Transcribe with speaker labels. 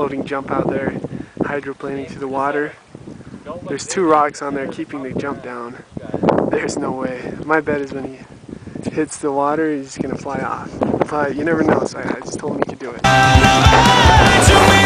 Speaker 1: Floating jump out there hydroplaning through the water. There's two rocks on there keeping the jump down. There's no way. My bet is when he hits the water, he's gonna fly off. But you never know, so I just told him he could do it.